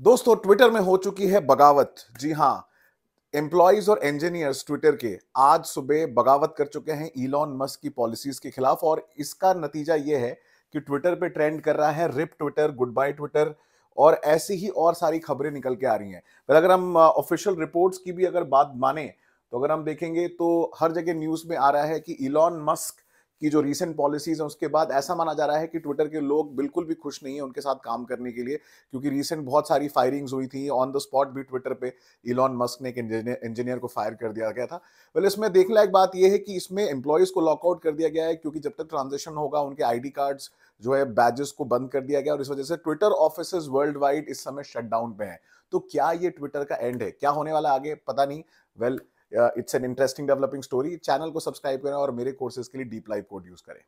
दोस्तों ट्विटर में हो चुकी है बगावत। जी हाँ एम्प्लॉयज़ और इंजीनियर्स ट्विटर के आज सुबह बगावत कर चुके हैं ईलॉन मस्क की पॉलिसीज़ के खिलाफ और इसका नतीजा यह है कि ट्विटर पे ट्रेंड कर रहा है RIP Twitter goodbye Twitter और ऐसी ही और सारी खबरें निकल के आ रही हैं। पर अगर हम ऑफिशियल रिपोर्ट्स की भी अगर बात माने तो अगर हम देखेंगे तो हर जगह न्यूज़ में आ रहा है कि इलॉन मस्क की जो रिसेंट पॉलिसीज़ है, उसके बाद ऐसा माना जा रहा है कि ट्विटर के लोग बिल्कुल भी खुश नहीं है उनके साथ काम करने के लिए, क्योंकि रिसेंट बहुत सारी फायरिंग्स हुई थी ऑन द स्पॉट भी ट्विटर पे इलॉन मस्क ने एक इंजीनियर को फायर कर दिया गया था। वेल इसमें देखने लायक बात यह है कि इसमें एम्प्लॉयज़ को लॉकआउट कर दिया गया है, क्योंकि जब तक ट्रांजेक्शन होगा, उनके आईडी कार्ड्स जो है बैजेस को बंद कर दिया गया और इस वजह से ट्विटर ऑफ़िस वर्ल्ड वाइड इस समय शटडाउन पे हैं। तो क्या ये ट्विटर का एंड है? क्या होने वाला आगे? पता नहीं। Well it's an interesting developing story channel को सब्सक्राइब करें और मेरे कोर्सेज के लिए डीप लाइव कोड यूज़ करें।